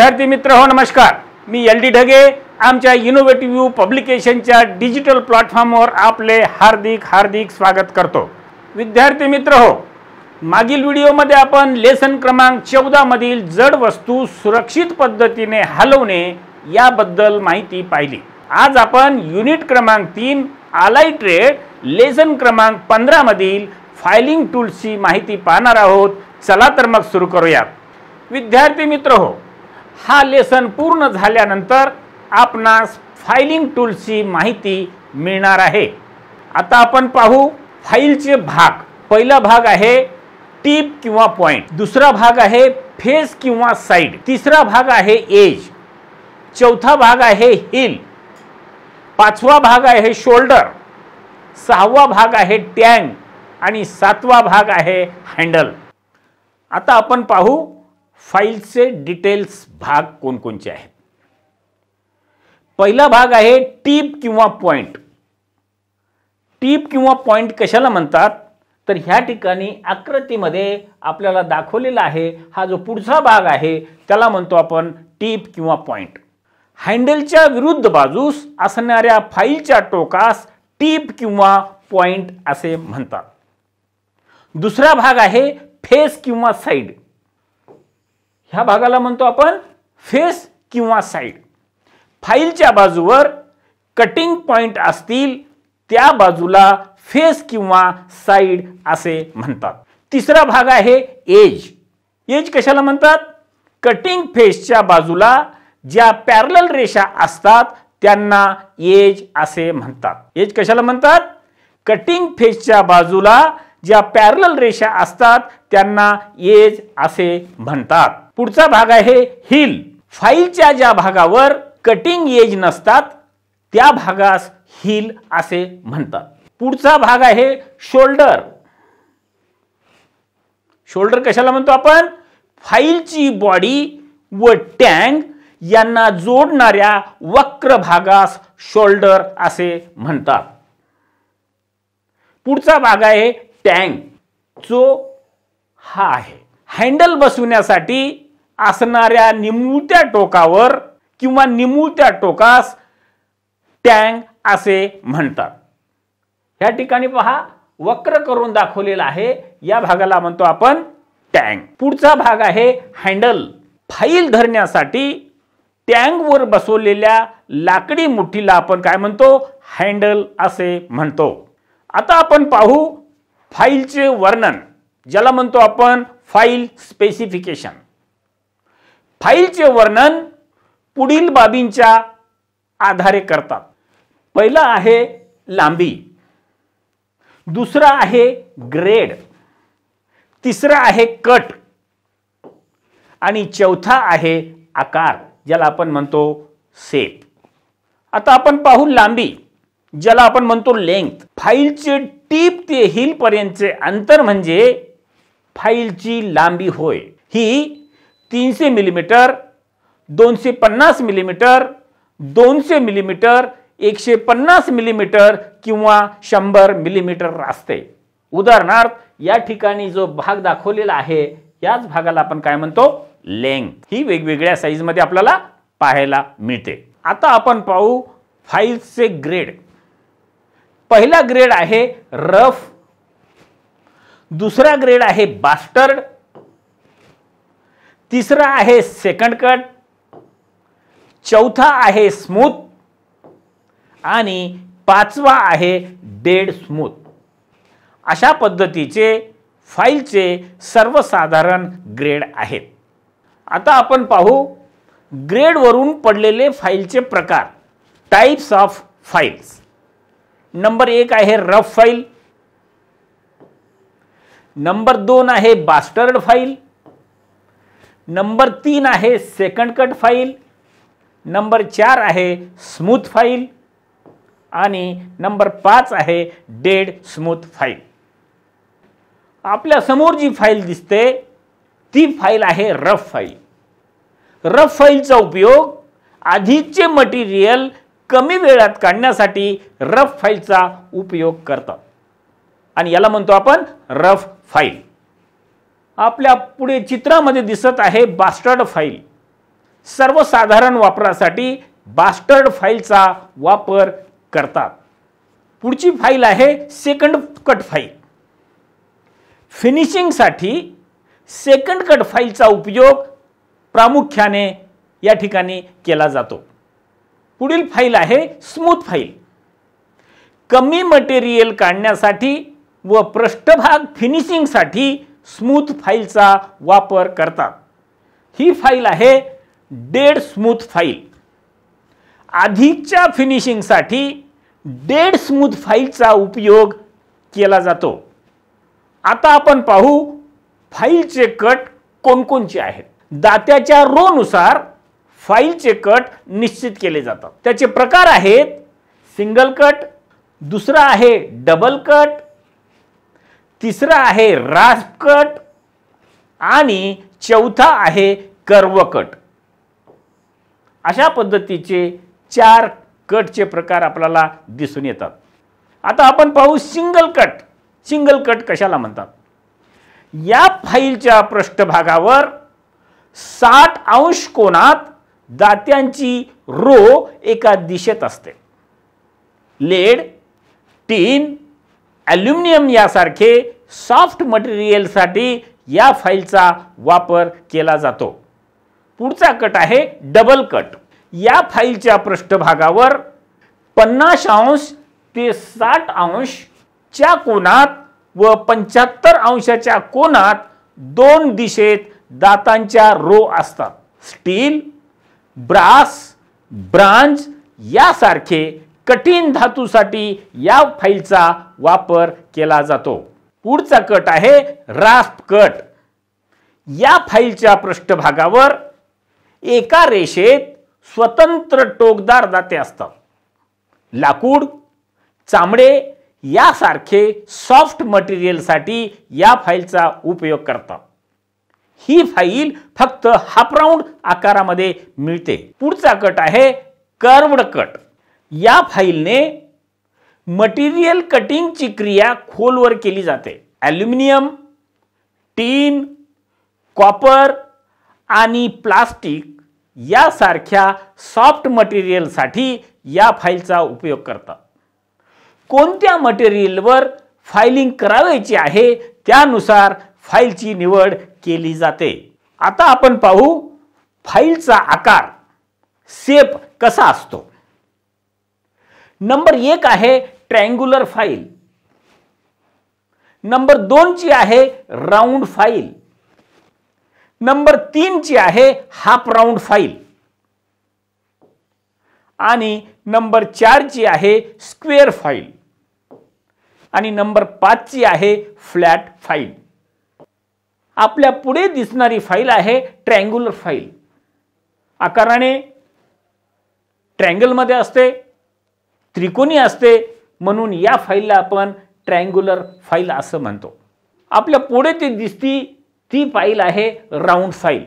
विद्यार्थी मित्र हो नमस्कार. मी एल डी ढगे आमच्या इनोव्हेटिव्ह पब्लिकेशनच्या डिजिटल प्लॅटफॉर्मवर आपले हार्दिक हार्दिक स्वागत करतो. विद्यार्थी मित्र हो मागील व्हिडिओमध्ये आपण लेसन क्रमांक चौदामधील जड वस्तू सुरक्षित पद्धतीने हलवणे याबद्दल माहिती पाहिली. आज आपण युनिट क्रमांक तीन आलाय ट्रेड लेसन क्रमांक पंधरामधील फायलिंग टूल्सची माहिती पाहणार आहोत. चला तर मग सुरू करूयात. विद्यार्थी मित्र हो हा लेसन पूर्ण झाल्यानंतर आपणास फायलिंग टूलची माहिती मिळणार आहे. आता आपण पाहू फाईलचे भाग. पहिला भाग आहे टीप किंवा पॉइंट. दुसरा भाग आहे फेस किंवा साईड. तिसरा भाग आहे एज. चौथा भाग आहे हिल. पाचवा भाग आहे शोल्डर. सहावा भाग आहे टँग. आणि सातवा भाग आहे हँडल. आता आपण पाहू फाईलचे डिटेल्स भाग कोणकोणचे आहेत? पहिला भाग आहे टीप किंवा पॉइंट. टीप किंवा पॉइंट कशाला म्हणतात? तर ह्या ठिकाणी आकृतीमध्ये आपल्याला दाखवलेला आहे हा जो पुढचा भाग आहे त्याला म्हणतो आपण टीप किंवा पॉइंट. हँडलच्या विरुद्ध बाजूस असणाऱ्या फाईलच्या टोकास टीप किंवा पॉइंट असे म्हणतात. दुसरा भाग आहे फेस किंवा साईड. ह्या भागाला म्हणतो आपण फेस किंवा साईड फाईलच्या बाजूवर कटिंग पॉइंट असतील त्या बाजूला फेस किंवा साईड असे म्हणतात. तिसरा भाग आहे एज एज कशाला म्हणतात? कटिंग फेसच्या बाजूला ज्या पॅरल रेषा असतात त्यांना एज असे म्हणतात. एज कशाला म्हणतात? कटिंग फेसच्या बाजूला ज्या पॅरल रेषा असतात त्यांना एज असे म्हणतात. पुढचा भाग आहे हिल. फाईलच्या ज्या भागावर कटिंग एज नसतात त्या भागास हिल असे म्हणतात. पुढचा भाग आहे शोल्डर. शोल्डर कशाला म्हणतो आपण? फाईलची बॉडी व टँग यांना जोडणाऱ्या वक्र भागास शोल्डर असे म्हणतात. पुढचा भाग आहे टँग. जो हा आहे. हँडल बसवण्यासाठी असणाऱ्या निमुळत्या टोकावर किंवा निमुळत्या टोकास टँग असे म्हणतात. ह्या ठिकाणी पहा वक्र करून दाखवलेला आहे. या भागाला म्हणतो आपण टँग. पुढचा भाग आहे हँडल. फाईल धरण्यासाठी टँगवर बसवलेल्या लाकडी मुठीला आपण काय म्हणतो? हँडल असे म्हणतो. आता आपण पाहू फाईलचे वर्णन ज्याला म्हणतो आपण फाईल स्पेसिफिकेशन. फाईलचे वर्णन पुढील बाबींच्या आधारे करतात. पहिलं आहे लांबी. दुसरं आहे ग्रेड तिसरं आहे कट आणि चौथा आहे आकार ज्याला आपण म्हणतो सेप आता आपण पाहू लांबी ज्याला आपण म्हणतो लेंथ फाईलचे टीप ते हिलपर्यंतचे अंतर म्हणजे फाईलची लांबी होय. ही तीनशे मिलीमीटर दोनशे पन्नास मिलीमीटर दोनशे मिलीमीटर एकशे पन्नास मिलीमीटर किंवा शंभर मिलीमीटर असते. उदाहरणार्थ या ठिकाणी जो भाग दाखवलेला आहे याच भागाला आपण काय म्हणतो? लेंग ही वेगवेगळ्या साईजमध्ये आपल्याला पाहायला मिळते. आता आपण पाहू फाईल्सचे ग्रेड पहिला ग्रेड आहे रफ दुसरा ग्रेड आहे बास्टर्ड तिसरा आहे सेकंड कट चौथा आहे स्मूथ आणि पाचवा आहे डेड स्मूथ अशा पद्धतीचे फाईलचे सर्वसाधारण ग्रेड आहेत. आता आपण पाहू ग्रेडवरून पडलेले फाईलचे प्रकार. टाईप्स ऑफ फाईल्स नंबर एक आहे रफ फाईल नंबर दोन आहे बास्टर्ड फाईल नंबर तीन आहे सेकंड कट फाईल नंबर चार आहे स्मूथ फाईल आणि नंबर पाच आहे डेड स्मूथ फाईल आपल्यासमोर जी फाईल दिसते ती फाईल आहे रफ फाईल रफ फाईलचा उपयोग आधीचे मटेरियल कमी वेळात काढण्यासाठी रफ फाईलचा उपयोग करतात. आणि याला म्हणतो आपण रफ फाईल आपल्या पुढे चित्रामध्ये दिसत आहे बास्टर्ड फाईल. सर्वसाधारण वापरासाठी बास्टर्ड फाईलचा वापर करतात. पुढची फाईल आहे सेकंड कट फाईल फिनिशिंगसाठी सेकंड कट फाईलचा उपयोग प्रामुख्याने या ठिकाणी केला जातो. पुढील फाईल आहे स्मूथ फाईल. कमी मटेरियल काढण्यासाठी व पृष्ठभाग फिनिशिंगसाठी स्मूथ फाईलचा वापर करतात. ही फाईल आहे डेड स्मूथ फाईल. अधिकच्या फिनिशिंगसाठी डेड स्मूथ फाईलचा उपयोग केला जातो. आता आपण पाहू फाईलचे कट कोणकोणचे आहेत. दात्याच्या रोनुसार फाईलचे कट निश्चित केले जातात. त्याचे प्रकार आहेत सिंगल कट दुसरा आहे डबल कट तिसरा आहे रासकट कट आणि चौथा आहे कर्व कट अशा पद्धतीचे चार कटचे प्रकार आपल्याला दिसून येतात. आता आपण पाहू सिंगल कट सिंगल कट कशाला म्हणतात? या फाईलच्या पृष्ठभागावर साठ अंश कोणात दात्यांची रो एका दिशेत असते. लेड टीन ॲल्युमिनियम यासारखे सॉफ्ट मटेरियलसाठी या फाईलचा वापर केला जातो. पुढचा कट आहे डबल कट. या फाईलच्या पृष्ठभागावर पन्नास अंश ते साठ अंशच्या कोणात व पंच्याहत्तर अंशाच्या कोणात दोन दिशेत दातांच्या रो असतात. स्टील ब्रास ब्रांज यासारखे कठीण धातूसाठी या फाईलचा वापर केला जातो. पुढचा कट आहे राफ कट. या फाईलच्या पृष्ठभागावर एका रेषेत स्वतंत्र टोकदार दाते असतात. लाकूड चामडे यासारखे सॉफ्ट मटेरियलसाठी या फाईलचा उपयोग करतात. ही फाईल फक्त हाफ राऊंड आकारामध्ये मिळते. पुढचा कट आहे कर्वड कट. या फाईलने मटेरियल कटिंगची क्रिया खोलवर केली जाते. ॲल्युमिनियम टीन कॉपर आणि प्लास्टिक यासारख्या सॉफ्ट मटेरियलसाठी या फाईलचा उपयोग करतात. कोणत्या मटेरियलवर फायलिंग करावायची आहे त्यानुसार फाईलची निवड केली जाते. आता आपण पाहू फाईलचा आकार सेप कसा असतो. नंबर एक आहे ट्रँग्युलर फाईल. नंबर दोनची आहे राऊंड फाईल. नंबर तीनची आहे हाफ राऊंड फाईल. आणि नंबर चारची आहे स्क्वेअर फाईल. आणि नंबर पाचची आहे फ्लॅट फाईल. आपल्या पुढे दिसणारी फाईल आहे ट्रँग्युलर फाईल. आकाराने ट्रँगलमध्ये असते त्रिकोणी असते म्हणून या फाईलला आपण ट्रँग्युलर फाईल असं म्हणतो. आपल्या पुढे ती दिसती ती फाईल आहे राऊंड फाईल.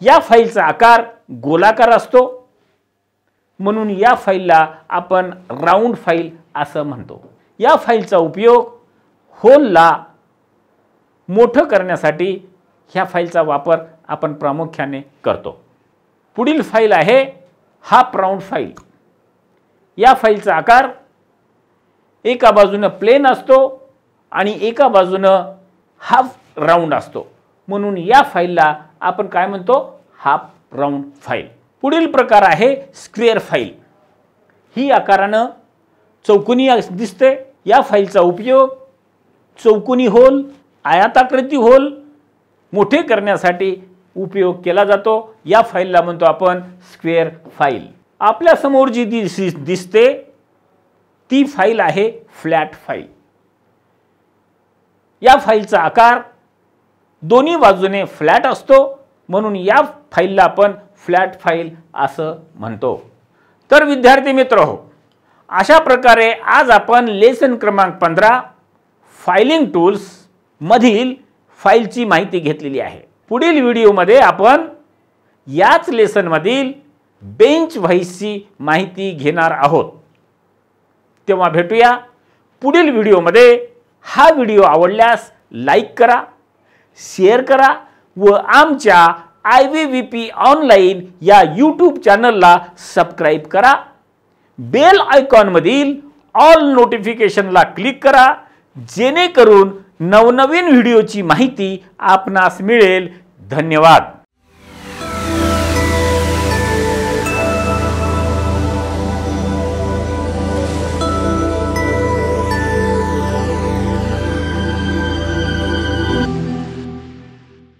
या फाईलचा आकार गोलाकार असतो. म्हणून या फाईलला आपण राऊंड फाईल असं म्हणतो. या फाईलचा उपयोग होलला मोठं करण्यासाठी ह्या फाईलचा वापर आपण प्रामुख्याने करतो. पुढील फाईल आहे हाफ राऊंड फाईल. या फाईलचा आकार एका बाजूनं प्लेन असतो आणि एका बाजूनं हाफ राऊंड असतो. म्हणून या फाईलला आपण काय म्हणतो? Half round file. पुढील प्रकार आहे स्क्वेअर फाईल. ही आकारानं चौकोनी दिसते. या फाईलचा उपयोग चौकोनी होल आयाताकृती होल मोठे करण्यासाठी उपयोग केला जातो. या फाईलला म्हणतो आपण स्क्वेअर फाईल. आपल्यासमोर जी दिस दिसते ती फाईल आहे फ्लॅट फाईल. या फाईलचा आकार दोन्ही बाजूने फ्लॅट असतो म्हणून या फाईलला आपण फ्लॅट फाईल असं म्हणतो. तर विद्यार्थी मित्र हो अशा प्रकारे आज आपण लेसन क्रमांक पंधरा फायलिंग टूल्स मधील फाईलची माहिती घेतलेली आहे. पुढील व्हिडिओमध्ये आपण याच लेसनमधील बेंच व्हाईसची माहिती घेणार आहोत. तेव्हा भेटूया. पुढील व्हिडिओमध्ये हा व्हिडिओ आवडल्यास लाईक करा शेअर करा व आमच्या I V V P online या यूट्यूब चॅनलला सबस्क्राईब करा. बेल आयकॉनमधील ऑल नोटिफिकेशनला क्लिक करा जेणेकरून नवनवीन व्हिडिओची माहिती आपणास मिळेल. धन्यवाद.